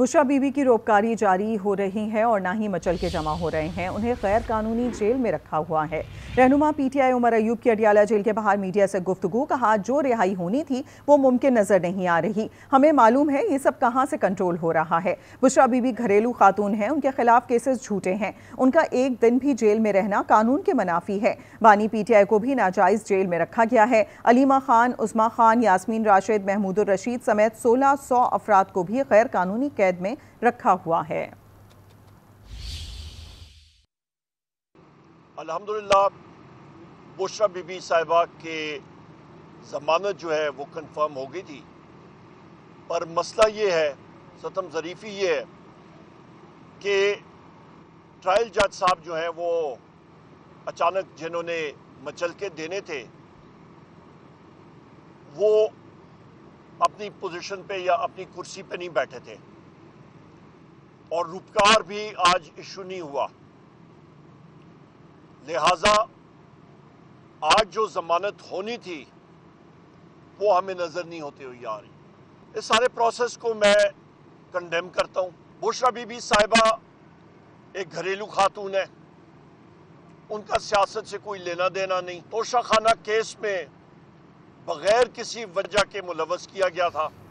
बुशरा बीबी की रोपकारी जारी हो रही है और ना ही मचल के जमा हो रहे हैं। उन्हें गैर कानूनी जेल में रखा हुआ है। रहनुमा पीटीआई उमर अयूब की अडियाला जेल के बाहर मीडिया से गुफ्तगू, कहा, जो रिहाई होनी थी, वो मुमकिन नज़र नहीं आ रही। हमें मालूम है, ये सब कहाँ से कंट्रोल हो रहा है। बुशरा बीबी घरेलू खातून है, उनके खिलाफ केसेस झूठे हैं। उनका एक दिन भी जेल में रहना कानून के मनाफी है। बानी पीटीआई को भी नाजायज जेल में रखा गया है। अलीमा खान, उस्मा खान, यासमीन राशिद महमूद रशीद समेत सोलह सौ अफराद को भी गैर कानूनी कैद में रखा हुआ है। अल्हम्दुलिल्लाह, बुशरा बीबी साहिबा के ज़मानत जो है वो कंफर्म हो गई थी। पर मसला ये है, सतम ज़रीफ़ी ये है कि ट्रायल जज साहब जो हैं वो अचानक जिन्होंने मचल के देने थे, वो अपनी पोजीशन पे या अपनी कुर्सी पे नहीं बैठे थे। और रुपकार भी आज इशू नहीं हुआ। लिहाजा आज जो जमानत होनी थी, वो हमें नज़र नहीं होती हुई आ रही। इस सारे प्रोसेस को मैं कंडेम करता हूँ। बुशरा बीबी साहिबा एक घरेलू खातून है। उनका सियासत से कोई लेना देना नहीं। तोशा खाना केस में बगैर किसी वजह के मुलवस किया गया था।